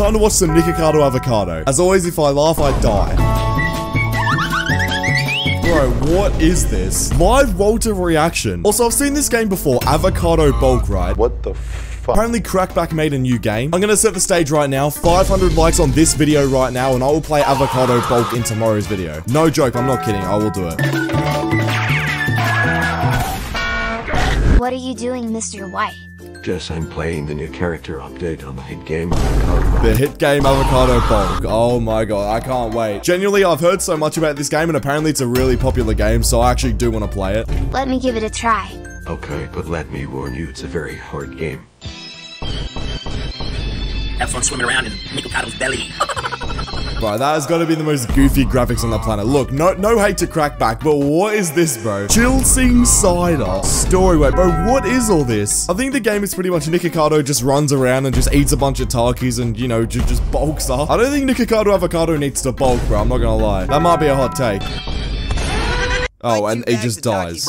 time to watch some Nikocado Avocado. As always, if I laugh, I die. Bro, what is this? Live Walter reaction. Also, I've seen this game before, Avocado Bulk, right? What the fuck? Apparently, Crackback made a new game. I'm gonna set the stage right now. 500 likes on this video right now, and I will play Avocado Bulk in tomorrow's video. No joke, I'm not kidding. I will do it. What are you doing, Mr. White? Jess, I'm playing the new character update on the hit game. The hit game Avocado Bulk. Oh my god, I can't wait. Genuinely, I've heard so much about this game, and apparently it's a really popular game, so I actually do want to play it. Let me give it a try. Okay, but let me warn you, it's a very hard game. Have fun swimming around in Nikocado's belly. Bro, that has got to be the most goofy graphics on the planet. Look, no no hate to Crackback, but what is this, bro? Chilsing Cider. Story wait, bro, what is all this? I think the game is pretty much Nikocado just runs around and just eats a bunch of Takis and, you know, ju just bulks up. I don't think Nikocado Avocado needs to bulk, bro. I'm not gonna lie. That might be a hot take. Oh, and he just dies.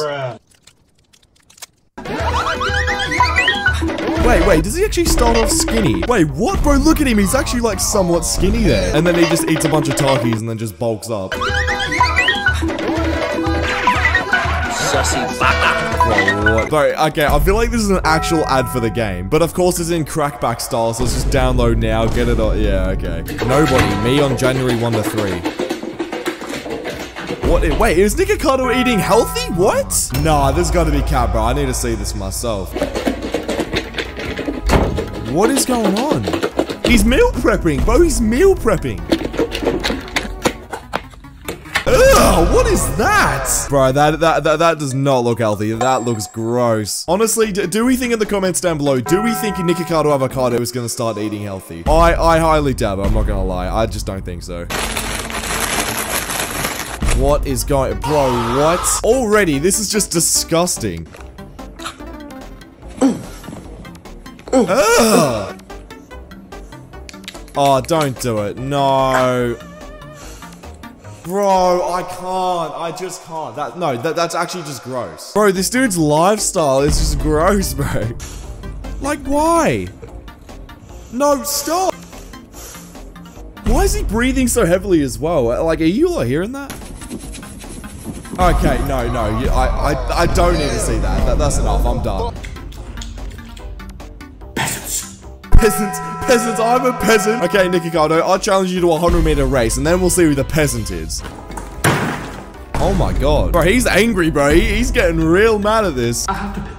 Wait, wait, does he actually start off skinny? Wait, what, bro? Look at him. He's actually like somewhat skinny there. And then he just eats a bunch of Takis and then just bulks up. Sussy baka. Bro, what? Bro, okay, I feel like this is an actual ad for the game. But of course, it's in crackback style, so let's just download now, get it on. Yeah, okay. Nobody, me on January 1 to 3. What? Wait, is Nikocado eating healthy? What? Nah, there's gotta be cap, bro. I need to see this myself. What is going on? He's meal prepping, bro. He's meal prepping. Ugh, what is that? Bro, that, that, that, that does not look healthy. That looks gross. Honestly, do, do we think in the comments down below, do we think Nikocado Avocado is going to start eating healthy? I, I highly doubt it. I'm not going to lie. I just don't think so. What is going- Bro, what? Already, this is just disgusting. Oh, don't do it. No. Bro, I can't. I just can't. That no, that, that's actually just gross. Bro, this dude's lifestyle is just gross, bro. Like, why? No, stop. Why is he breathing so heavily as well? Like, are you all hearing that? Okay, no, no, I, I, I don't need to see that. that. That's enough. I'm done. Peasants, peasants, I'm a peasant. Okay, Nikocado, I'll challenge you to a 100 meter race, and then we'll see who the peasant is. Oh my god. Bro, he's angry, bro. He, he's getting real mad at this.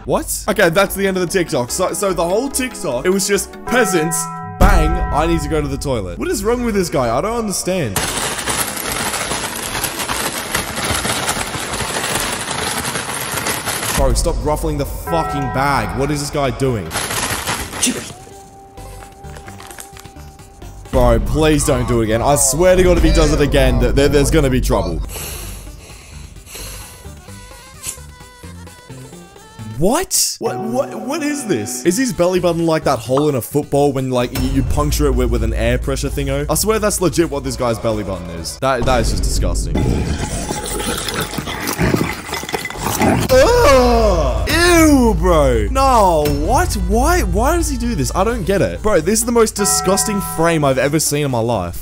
What? Okay, that's the end of the TikTok. So, so the whole TikTok, it was just peasants, bang, I need to go to the toilet. What is wrong with this guy? I don't understand. Bro, stop ruffling the fucking bag. What is this guy doing? Bro, please don't do it again. I swear to God, if he does it again, th th there's gonna be trouble. What? What? What? What is this? Is his belly button like that hole in a football when like you, you puncture it with, with an air pressure thingo? I swear that's legit what this guy's belly button is. That that is just disgusting. Ugh! Ew, bro. No, what? Why? Why does he do this? I don't get it. Bro, this is the most disgusting frame I've ever seen in my life.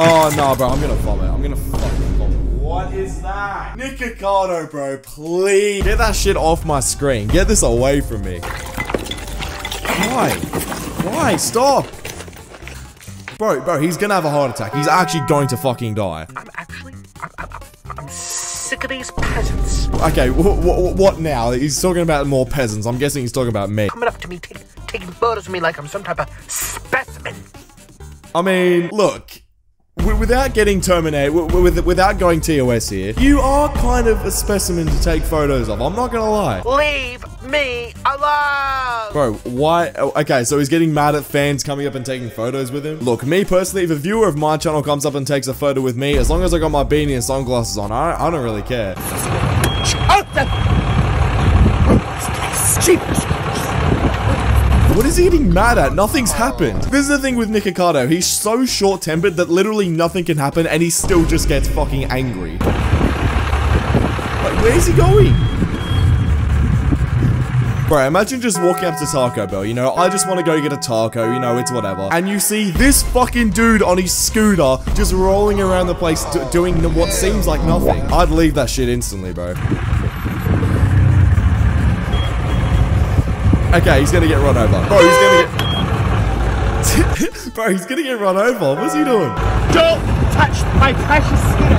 Oh, no, bro. I'm gonna vomit. I'm gonna fucking vomit. What is that? Nikocado, bro. Please. Get that shit off my screen. Get this away from me. Why? Why? Stop. Bro, bro, he's gonna have a heart attack. He's actually going to fucking die. I'm actually, I'm, I'm, I'm sick of these peasants Okay, wh wh what now? He's talking about more peasants. I'm guessing he's talking about me. coming up to me, taking photos of me like I'm some type of specimen. I mean, look, without getting terminated, without going TOS here, you are kind of a specimen to take photos of. I'm not gonna lie. Leave me alone. Bro, why? oh, Okay, so he's getting mad at fans coming up and taking photos with him. Look, me personally, if a viewer of my channel comes up and takes a photo with me, as long as I got my beanie and sunglasses on, I, I don't really care. What is he getting mad at? Nothing's happened. This is the thing with Nikocado. He's so short-tempered that literally nothing can happen and he still just gets fucking angry. Like, where's he going? Bro, imagine just walking up to Taco Bell, you know, I just want to go get a taco, you know, it's whatever. And you see this fucking dude on his scooter just rolling around the place doing what seems like nothing. I'd leave that shit instantly, bro. Okay, he's gonna get run over. Bro, he's gonna get... Bro, he's gonna get run over. What's he doing? Don't touch my precious skin!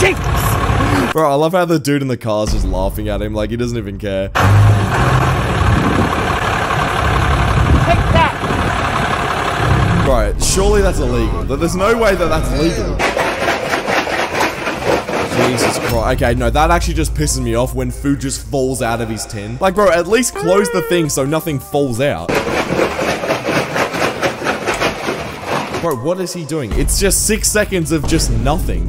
Jesus! Bro, I love how the dude in the car is just laughing at him like he doesn't even care. Take that! Bro, surely that's illegal. There's no way that that's legal. Jesus Christ. Okay, no, that actually just pisses me off when food just falls out of his tin. Like, bro, at least close the thing so nothing falls out. Bro, what is he doing? It's just six seconds of just nothing.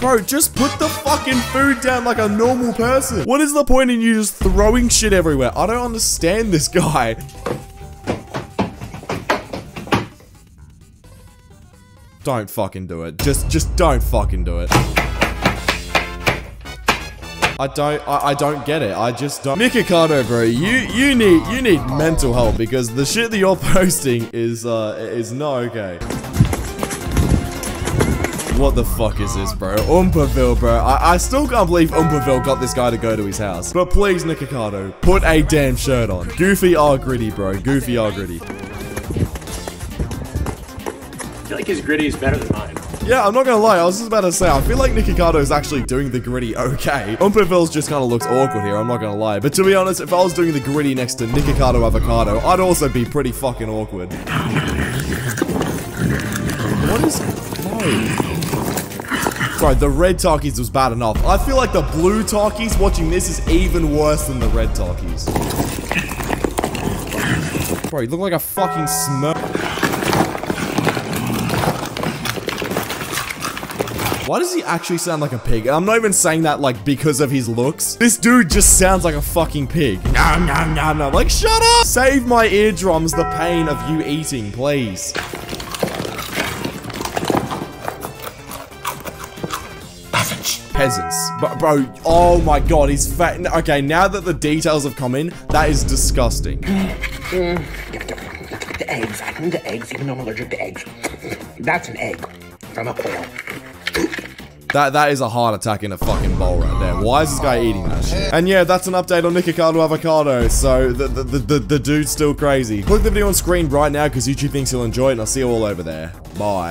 Bro, just put the fucking food down like a normal person. What is the point in you just throwing shit everywhere? I don't understand this guy. Don't fucking do it. Just, just don't fucking do it. I don't, I, I, don't get it. I just don't. Nikocado, bro, you, you need, you need mental help because the shit that you're posting is, uh, is not okay. What the fuck is this, bro? Oompaville, bro. I, I still can't believe Oompaville got this guy to go to his house. But please, Nikocado, put a damn shirt on. Goofy are griddy, bro. Goofy are griddy. Like his griddy is better than mine. Yeah, I'm not gonna lie, I was just about to say, I feel like Nikocado is actually doing the griddy okay. Oompaville's just kind of looks awkward here, I'm not gonna lie. But to be honest, if I was doing the griddy next to Nikocado Avocado, I'd also be pretty fucking awkward. What is... No. Sorry, the red Takis was bad enough. I feel like the blue Takis watching this is even worse than the red Takis. Bro, you look like a fucking smurf. Why does he actually sound like a pig? I'm not even saying that like because of his looks. This dude just sounds like a fucking pig. No, no, no, no. Like, shut up! Save my eardrums the pain of you eating, please. peasants. But bro, oh my god, he's fat. Okay, now that the details have come in, that is disgusting. the eggs. I can the eggs, even though I'm allergic to eggs. That's an egg from a quail. That that is a heart attack in a fucking bowl right there. Why is this guy eating that shit? And yeah, that's an update on Nikocado Avocado. So the, the the, the the dude's still crazy. Click the video on screen right now because YouTube thinks you'll enjoy it, and I'll see you all over there. Bye.